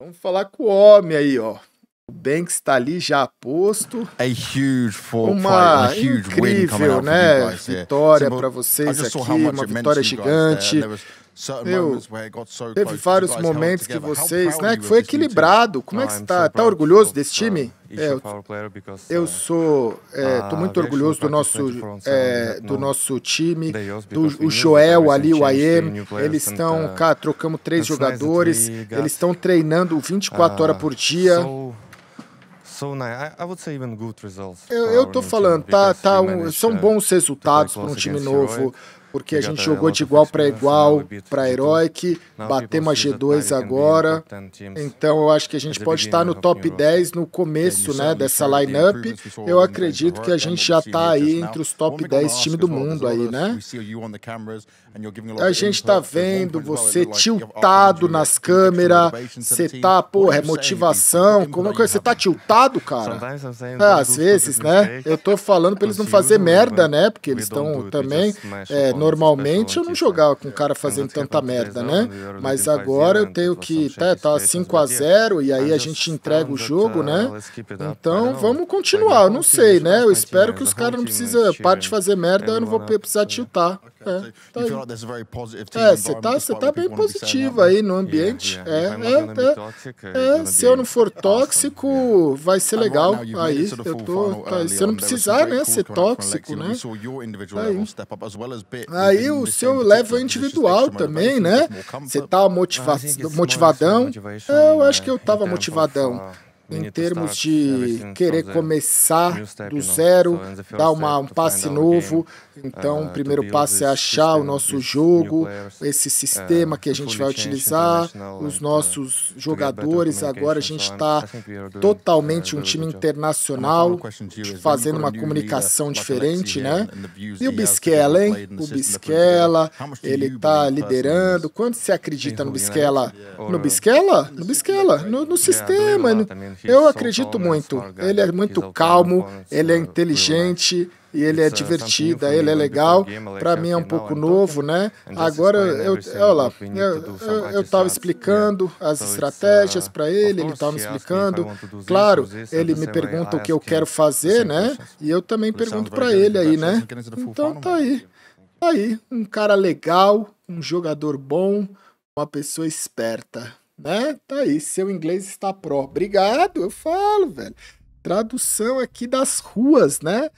Vamos falar com o homem aí, ó. O Banks está ali já posto. A huge for Uma fight, a huge incrível, né? Vitória para vocês aqui, uma vitória gigante. Meu, so Teve vários momentos que vocês, né? Que foi equilibrado. Como é que você I'm tá? Tá orgulhoso desse uh, time? each É, eu uh, sou, é, tô uh, muito orgulhoso do nosso, practice 24/7 é, do nosso time, do o Joel ali, o players eles estão, uh, cara, trocamos três jogadores, eles estão treinando 24 horas uh, por dia. So, nice. I, I would say even good results. Eu, eu tô falando, tá, tá um- managed, são bons resultados para um time novo, Heroic. porque a gente jogou de igual para igual para G2. Heroic, batemos a people see that G2 Nike can be in agora. top 10 teams. Então eu acho que a gente pode estar no top Europe. 10 no começo, né, dessa lineup. Eu acredito que a gente já tá aí entre os top 10 times do mundo aí, né? A gente tá vendo você tiltado nas câmeras, você tá, porra, é motivação, como é que você tá tiltado, cara? Sometimes I'm saying É, às vezes, né? Eu tô falando pra eles não fazer merda, né? Porque eles estão também. é, normalmente eu não T4. jogava com o cara fazendo tanta merda, né? Mas losing 5-0 agora eu and tenho it was que. some Tá, tá situations, 5 a but yeah, 0 e aí a gente entrega o jogo, né? Então vamos continuar. Eu não sei, né? Eu espero que os caras não precisam. Para de fazer merda, eu não vou precisar tiltar. É, tá you feel like there's a very positive team É, você tá, environment, você tá what bem people wanna be saying positivo aí no ambiente. Yeah, yeah. É, be é, toxic, é. É, se eu não for tóxico, vai ser right legal. now, made Aí eu tô. tá, Se eu não precisar, né, ser tóxico, né? Aí. o seu level individual também, né? Você tá more motivadão. É, eu uh, acho que eu in tava motivadão. Em termos de querer começar do zero, first dar uma, um to passe find our novo. Então, o primeiro passo é achar o nosso jogo, esse sistema uh, que a gente vai utilizar, os uh, nossos jogadores. Agora a gente está totalmente uh, um time internacional, fazendo uma comunicação diferente, né? E o Bisquela, hein? O Bisquela, ele tá in liderando. Quanto você acredita no? Bisquela? No Bisquela? No Bisquela, no, no sistema. no- Eu acredito and muito. Ele é muito calmo, ele é inteligente e ele é divertido, ele é legal. Para mim é um pouco I'm novo, né? Agora eu, olha lá, eu, to do, some eu, eu adjustments, tava yeah. explicando as it's, estratégias uh, para ele, ele course, tava me explicando. Claro, ele me pergunta o que eu quero fazer, né? E eu também pergunto para ele aí, né? The full Então tá aí. Tá aí, um cara legal, um jogador bom, uma pessoa esperta, né? Tá aí, seu inglês está pró. Obrigado, eu falo, velho. Tradução aqui das ruas, né?